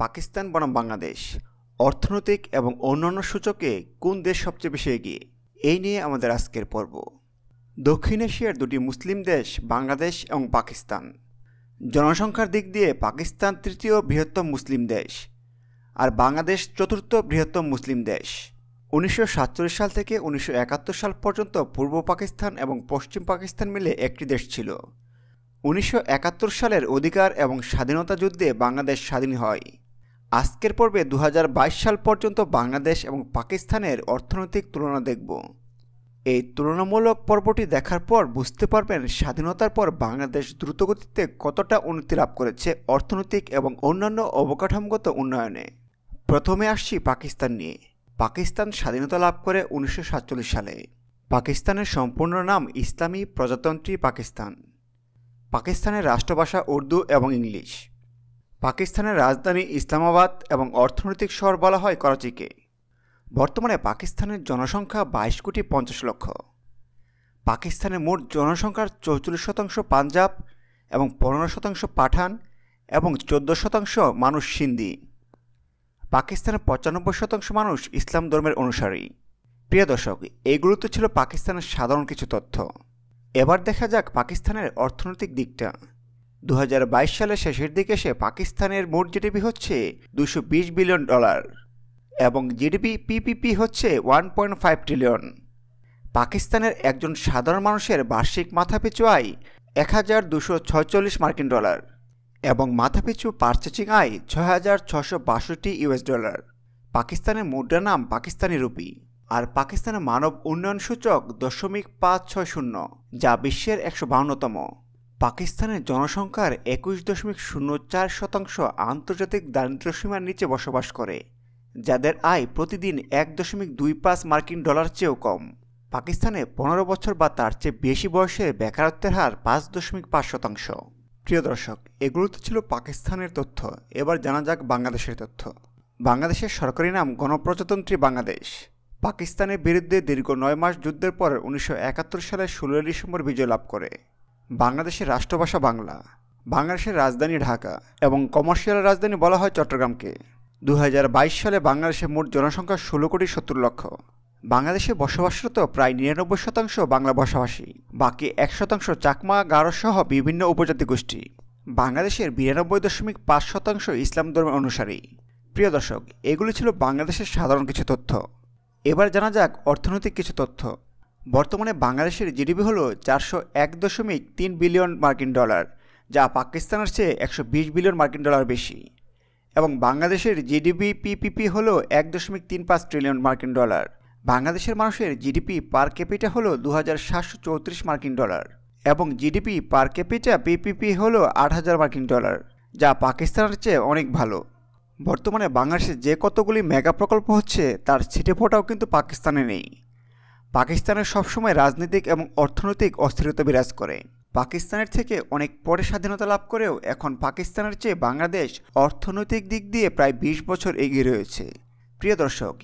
পাকিস্তান বনাম বাংলাদেশ, অর্থনৈতিক এবং অন্যান্য সূচকে কোন দেশ সবচেয়ে বেশি এগিয়ে? এই নিয়ে আমাদের আজকের পর্ব। দক্ষিণ এশিয়ার দুটি মুসলিম দেশ, বাংলাদেশ এবং পাকিস্তান। জনসংখ্যার দিক দিয়ে পাকিস্তান তৃতীয় বৃহত্তম মুসলিম দেশ আর বাংলাদেশ চতুর্থ বৃহত্তম মুসলিম দেশ। উনিশশো সাতচল্লিশ সাল থেকে উনিশশো একাত্তর সাল পর্যন্ত পূর্ব পাকিস্তান এবং পশ্চিম পাকিস্তান মিলে একটি দেশ ছিল। উনিশশো একাত্তর সালের অধিকার এবং স্বাধীনতা যুদ্ধে বাংলাদেশ স্বাধীন হয়। আজকের পর্বে দু হাজার বাইশ সাল পর্যন্ত বাংলাদেশ এবং পাকিস্তানের অর্থনৈতিক তুলনা দেখব। এই তুলনামূলক পর্বটি দেখার পর বুঝতে পারবেন স্বাধীনতার পর বাংলাদেশ দ্রুতগতিতে কতটা উন্নতি লাভ করেছে অর্থনৈতিক এবং অন্যান্য অবকাঠামোগত উন্নয়নে। প্রথমে আসছি পাকিস্তান নিয়ে। পাকিস্তান স্বাধীনতা লাভ করে উনিশশো সাতচল্লিশ সালে। পাকিস্তানের সম্পূর্ণ নাম ইসলামী প্রজাতন্ত্রী পাকিস্তান। পাকিস্তানের রাষ্ট্রভাষা উর্দু এবং ইংলিশ। পাকিস্তানের রাজধানী ইসলামাবাদ এবং অর্থনৈতিক শহর বলা হয় করাচিকে। বর্তমানে পাকিস্তানের জনসংখ্যা বাইশ কোটি পঞ্চাশ লক্ষ। পাকিস্তানের মোট জনসংখ্যার চৌচল্লিশ শতাংশ পাঞ্জাব এবং পনেরো শতাংশ পাঠান এবং চোদ্দ শতাংশ মানুষ সিন্ধি। পাকিস্তানের পঁচানব্বই শতাংশ মানুষ ইসলাম ধর্মের অনুসারী। প্রিয় দর্শক এগুলো তো ছিল পাকিস্তানের সাধারণ কিছু তথ্য। এবার দেখা যাক পাকিস্তানের অর্থনৈতিক দিকটা। দু হাজার বাইশ সালের শেষের দিকে এসে পাকিস্তানের মোট জিডিপি হচ্ছে দুশো বিলিয়ন ডলার এবং জিডিপি পিপিপি হচ্ছে ওয়ান পয়েন্ট ফাইভ ট্রিলিয়ন। পাকিস্তানের একজন সাধারণ মানুষের বার্ষিক মাথাপিছু আয় এক হাজার দুশো ছয়চল্লিশ মার্কিন ডলার এবং মাথাপিছু পার্চেসিং আয় ছয় হাজার ছশো বাষট্টি ইউএস ডলার। পাকিস্তানের মুদ্রা নাম পাকিস্তানি রুপি আর পাকিস্তানের মানব উন্নয়ন সূচক দশমিক পাঁচ ছয় শূন্য, যা বিশ্বের একশো বাউন্নতম। পাকিস্তানের জনসংখ্যার একুশ দশমিক শূন্য চার শতাংশ আন্তর্জাতিক দারিদ্র্যসীমার নিচে বসবাস করে, যাদের আয় প্রতিদিন এক দশমিক দুই পাঁচ মার্কিন ডলার চেয়েও কম। পাকিস্তানে পনেরো বছর বা তার চেয়ে বেশি বয়সে বেকারত্বের হার পাঁচ দশমিক পাঁচ শতাংশ। প্রিয় দর্শক এগুলো তো ছিল পাকিস্তানের তথ্য। এবার জানা যাক বাংলাদেশের তথ্য। বাংলাদেশের সরকারি নাম গণপ্রজাতন্ত্রী বাংলাদেশ। পাকিস্তানের বিরুদ্ধে দীর্ঘ নয় মাস যুদ্ধের পর উনিশশো সালের ষোলোই ডিসেম্বর বিজয় লাভ করে। বাংলাদেশের রাষ্ট্রভাষা বাংলা, বাংলাদেশের রাজধানী ঢাকা এবং কমার্শিয়াল রাজধানী বলা হয় চট্টগ্রামকে। দু হাজার বাইশ সালে বাংলাদেশের মোট জনসংখ্যা ষোলো কোটি সত্তর লক্ষ। বাংলাদেশে বসবাসরত প্রায় নিরানব্বই শতাংশ বাংলা ভাষাভাষী। বাকি এক শতাংশ চাকমা, গারো সহ বিভিন্ন উপজাতি গোষ্ঠী। বাংলাদেশের বিরানব্বই দশমিক পাঁচ শতাংশ ইসলাম ধর্মের অনুসারী। প্রিয় দর্শক, এগুলি ছিল বাংলাদেশের সাধারণ কিছু তথ্য। এবার জানা যাক অর্থনৈতিক কিছু তথ্য। বর্তমানে বাংলাদেশের জিডিপি হলো চারশো এক দশমিক তিন বিলিয়ন মার্কিন ডলার, যা পাকিস্তানের চেয়ে একশো বিশ বিলিয়ন মার্কিন ডলার বেশি। এবং বাংলাদেশের জিডিপি পিপিপি হল এক দশমিক তিন পাঁচ ট্রিলিয়ন মার্কিন ডলার। বাংলাদেশের মানুষের জিডিপি পার ক্যাপিটা হল দু হাজার সাতশো চৌত্রিশ মার্কিন ডলার। এবং জিডিপি পার ক্যাপিটা পিপিপি হল আট হাজার মার্কিন ডলার, যা পাকিস্তানের চেয়ে অনেক ভালো। বর্তমানে বাংলাদেশে যে কতগুলি মেগা প্রকল্প হচ্ছে, তার ছিটে ফোটাও কিন্তু পাকিস্তানে নেই। পাকিস্তানের সবসময় রাজনৈতিক এবং অর্থনৈতিক অস্থিরতা বিরাজ করে। পাকিস্তানের থেকে অনেক পরে স্বাধীনতা লাভ করেও এখন পাকিস্তানের চেয়ে বাংলাদেশ অর্থনৈতিক দিক দিয়ে প্রায় ২০ বছর এগিয়ে রয়েছে। প্রিয় দর্শক,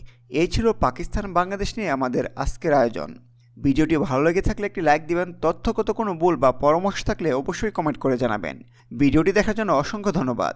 এই ছিল পাকিস্তান বাংলাদেশ নিয়ে আমাদের আজকের আয়োজন। ভিডিওটি ভালো লেগে থাকলে একটি লাইক দিবেন, তথ্যগত কোনো ভুল বা পরামর্শ থাকলে অবশ্যই কমেন্ট করে জানাবেন। ভিডিওটি দেখার জন্য অসংখ্য ধন্যবাদ।